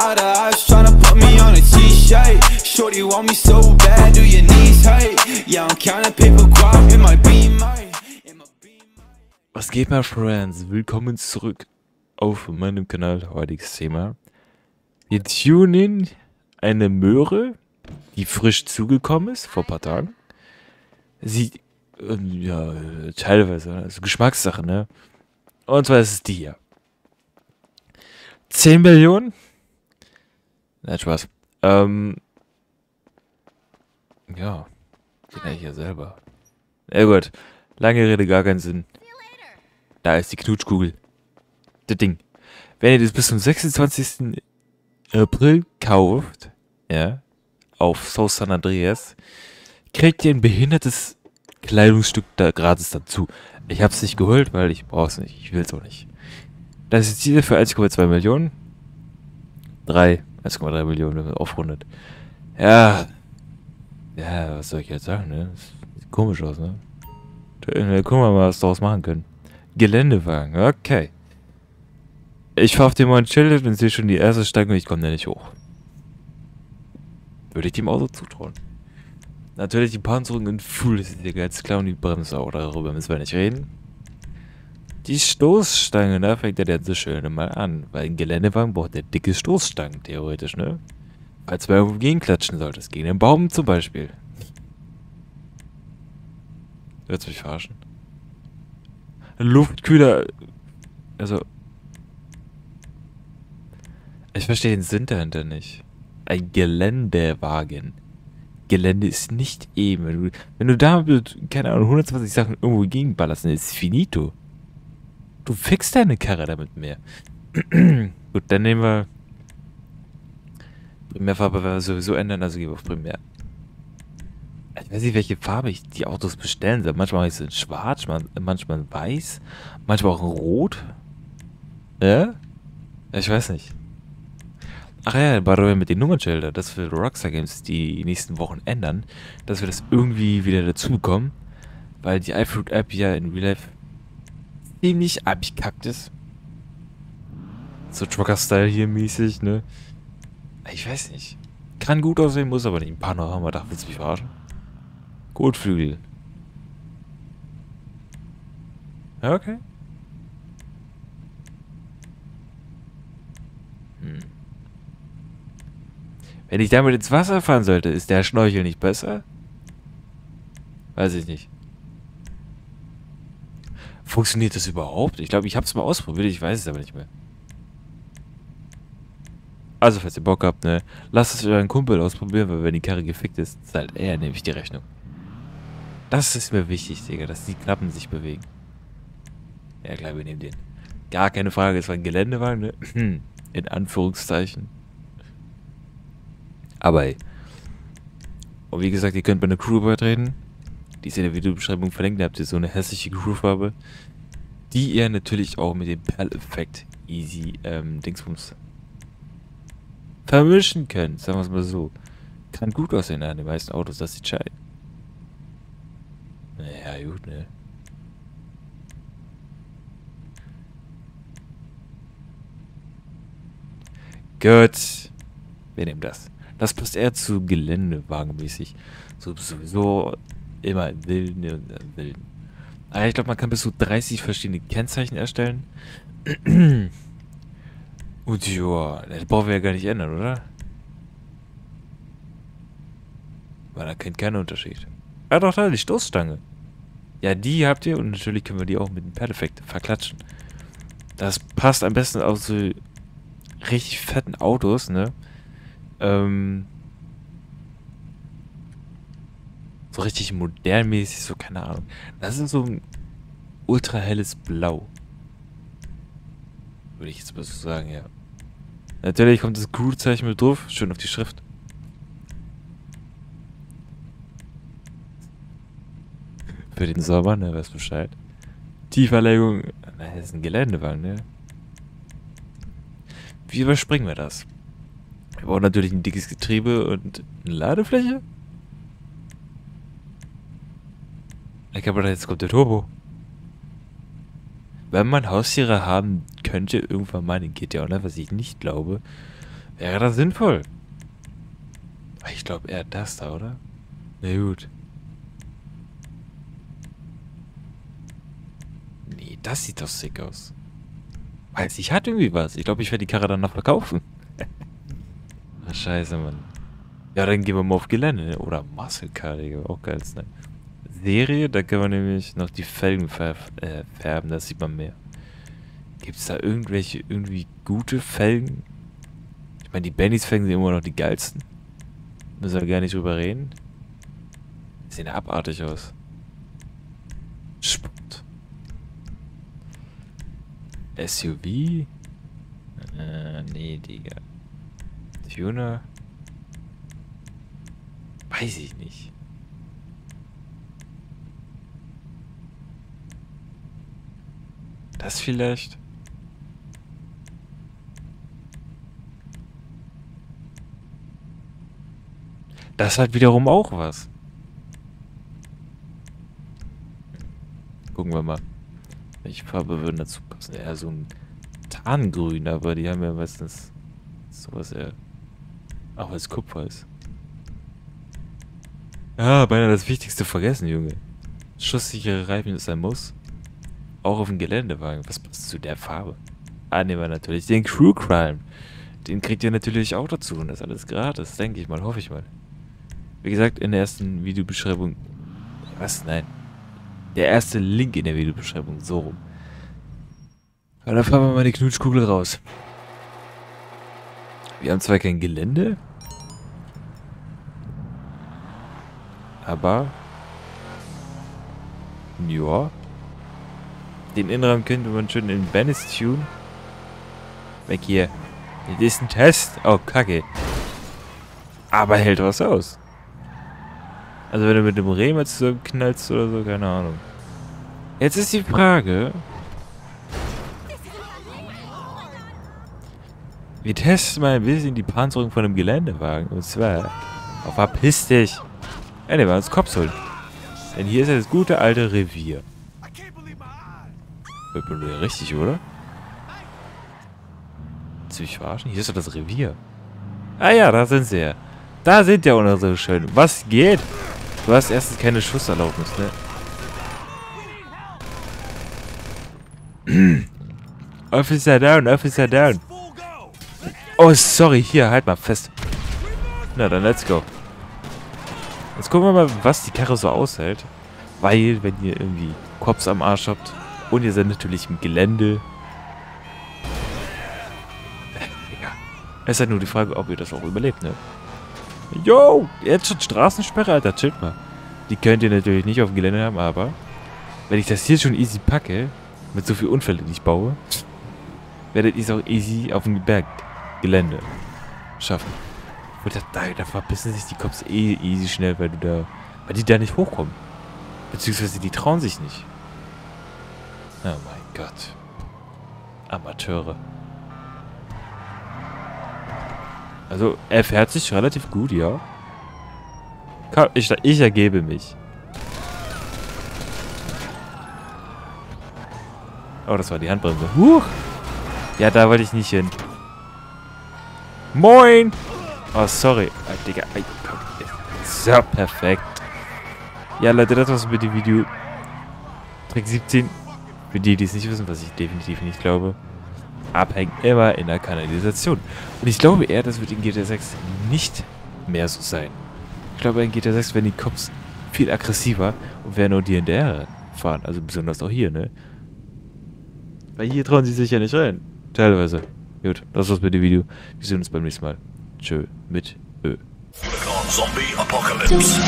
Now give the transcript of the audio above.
Out of eyes tryna put me on a t-shirt. Shorty want me so bad, do your knees hurt? Yeah, I'm counting paper guap in my beamer. Was geht, my friends? Willkommen zurück auf meinem Kanal. Heutiges Thema. Wir tunen eine Möhre, die frisch zugekommen ist, vor ein paar Tagen. Sie, ähm, ja, teilweise, also Geschmackssache, ne? Und zwar ist es die hier. 10 Millionen? Nein, Spaß. Ähm, ja, den hätte ich ja selber. Ja gut, lange Rede, gar keinen Sinn. Da ist die Knutschkugel. Das Ding. Wenn ihr das bis zum 26. April kauft, ja, auf South San Andreas, kriegt ihr ein behindertes Kleidungsstück da gratis dazu. Ich hab's nicht geholt, weil ich brauch's nicht. Ich will's auch nicht. Das ist hier für 1,2 Millionen. 3, 1,3 Millionen aufrundet. Ja. Ja, was soll ich jetzt sagen, ne? Sieht komisch aus, ne? Äh, Gucken wir mal, was daraus machen können. Geländewagen, okay. Ich fahr auf dem neuen Schild und sehe schon die erste Stange und ich komme da nicht hoch. Würde ich dem Auto zutrauen. Natürlich die Panzerung in Full ist hier ganz klar und die Bremse auch, darüber müssen wir nicht reden. Die Stoßstange, da fängt der so schön mal an, weil ein Geländewagen braucht der dicke Stoßstangen, theoretisch, ne? Falls man irgendwo gegenklatschen solltest, gegen den Baum zum Beispiel. Willst du mich verarschen? Ein Luftkühler, also... Ich verstehe den Sinn dahinter nicht. Ein Geländewagen. Gelände ist nicht eben. Wenn du, wenn du da mit, keine Ahnung, 120 Sachen irgendwo gegenballerst, dann ist es finito. Du fixst deine Karre damit mehr. Gut, dann nehmen wir. Primärfarbe werden wir sowieso ändern, also gehen wir auf Primär. Ich weiß nicht, welche Farbe ich die Autos bestellen soll. Manchmal ich es in schwarz, manchmal in weiß, manchmal auch in rot. Ja? Ich weiß nicht. Ach ja, by the way, mit den Nummernschildern, dass wir Rockstar Games die nächsten Wochen ändern, dass wir das irgendwie wieder dazu bekommen, weil die iFruit App ja in Real Life ziemlich abgekackt ist. So Trucker-Style hier mäßig, ne? Ich weiß nicht. Kann gut aussehen, muss aber nicht. Ein Panorama, da willst du mich verarschen? Kotflügel. Ja, okay. Hm. Wenn ich damit ins Wasser fahren sollte, ist der Schnorchel nicht besser? Weiß ich nicht. Funktioniert das überhaupt? Ich glaube, ich habe es mal ausprobiert, ich weiß es aber nicht mehr. Also, falls ihr Bock habt, ne, lasst es euren Kumpel ausprobieren, weil wenn die Karre gefickt ist, zahlt er nämlich die Rechnung. Das ist mir wichtig, Digga, dass die Klappen sich bewegen. Ja, klar, wir nehmen den. Gar keine Frage, es war ein Geländewagen, ne? In Anführungszeichen. Aber ey. Und wie gesagt, ihr könnt bei einer Crew beitreten. Die ist in der Videobeschreibung verlinkt. Da habt ihr so eine hässliche Crewfarbe. Die ihr natürlich auch mit dem Perl-Effekt easy ähm, Dingsbums vermischen könnt. Sagen wir es mal so. Kann gut aussehen an den meisten Autos, das sieht scheiße. Naja, gut, ne? Gut. Wir nehmen das. Das passt eher zu Geländewagenmäßig. So sowieso immer im Wilden Wilden. Aber ich glaube, man kann bis zu 30 verschiedene Kennzeichen erstellen. und ja, das brauchen wir ja gar nicht ändern, oder? Weil da kennt keinen Unterschied. Ah doch, da, die Stoßstange. Ja, die habt ihr und natürlich können wir die auch mit dem Perfekt verklatschen. Das passt am besten auf so richtig fetten Autos, ne? Ähm, so richtig modernmäßig, so keine Ahnung. Das ist so ein ultra helles Blau. Würde ich jetzt mal so sagen, ja. Natürlich kommt das Crew-Zeichen mit drauf, schön auf die Schrift. Für den Sommer, ne, weiß Bescheid. Tieferlegung, na, das ist ein Geländewagen, ne? Wie überspringen wir das? Wir brauchen natürlich ein dickes Getriebe und eine Ladefläche. Ich glaube, jetzt kommt der Turbo. Wenn man Haustiere haben könnte, irgendwann mal in GTA Online, was ich nicht glaube, Wäre das sinnvoll? Ich glaube eher das da, oder? Na gut. Nee, das sieht doch sick aus. Weiß ich, hat irgendwie was. Ich glaube, ich werde die Karre dann noch verkaufen. Ach, scheiße, Mann. Ja, dann gehen wir mal auf Gelände. ne? Oder Muscle Car, Digga. Auch geil. Ne? Serie, da kann man nämlich noch die Felgen äh, färben. Das sieht man mehr. Gibt es da irgendwelche irgendwie gute Felgen? Ich meine, die Bennys Felgen sind immer noch die geilsten. Müssen wir gar nicht drüber reden. Sehen ja abartig aus. Sport. SUV? Äh, nee, Digga. Tuner? Weiß ich nicht. Das vielleicht? Das hat wiederum auch was. Gucken wir mal. Welche Farbe würden dazu passen? Ja, so ein Tarngrün, aber die haben ja meistens sowas eher. Auch als Kupfer ist. Ah, beinahe das Wichtigste vergessen, Junge. Schusssichere Reifen ist ein Muss. Auch auf dem Geländewagen. Was passt zu der Farbe? Ah, nehmen wir natürlich den Crew Crime. Den kriegt ihr natürlich auch dazu und das ist alles gratis, denke ich mal, hoffe ich mal. Wie gesagt, in der ersten Videobeschreibung. Was? Nein. Der erste Link in der Videobeschreibung, so rum. Aber dann fahren wir mal die Knutschkugel raus. Wir haben zwar kein Gelände, aber ja, den Innenraum könnte man schon in Venice tun. Weg hier. Das ist ein Test. Oh, kacke. Aber hält was aus. Also wenn du mit dem Reh mal zusammenknallst oder so, keine Ahnung. Jetzt ist die Frage. Wir testen mal ein bisschen die Panzerung von einem Geländewagen. Und zwar auf Verpiss dich. Ne, wir uns Cops holen. Denn hier ist ja das gute alte Revier. Richtig, oder? Mich verarschen? Hier ist doch das Revier. Ah ja, da sind sie ja. Da sind ja unsere schön. Was geht? Du hast erstens keine Schusserlaubnis, ne? Officer down, Officer down. Oh, sorry. Hier, halt mal fest. Na, dann let's go. Jetzt gucken wir mal, was die Karre so aushält. Weil, wenn ihr irgendwie Cops am Arsch habt und ihr seid natürlich im Gelände. Ja. Es ist halt nur die Frage, ob ihr das auch überlebt, ne? Yo, jetzt schon Straßensperre, Alter, chillt mal. Die könnt ihr natürlich nicht auf dem Gelände haben, aber wenn ich das hier schon easy packe, mit so viel Unfälle, die ich baue, werdet ihr es auch easy auf dem Berggelände schaffen. Und da, da verbissen sich die Cops eh easy schnell, weil du da, weil die da nicht hochkommen. Beziehungsweise die trauen sich nicht. Oh mein Gott. Amateure. Also, er fährt sich relativ gut, ja. Ich, ich ergebe mich. Oh, das war die Handbremse. Huch! Ja, da wollte ich nicht hin. Moin! Oh, sorry. Ah, Digga. So, perfekt. Ja, Leute, das war's mit dem Video. Trick 17. Für die, die es nicht wissen, was ich definitiv nicht glaube. Abhängen immer in der Kanalisation. Und ich glaube eher, das wird in GTA 6 nicht mehr so sein. Ich glaube, in GTA 6 werden die Cops viel aggressiver und werden nur die hinterher fahren. Also besonders auch hier, ne? Weil hier trauen sie sich ja nicht rein. Teilweise. Gut, das war's mit dem Video. Wir sehen uns beim nächsten Mal. Tschö mit Ö. Zombie Apocalypse.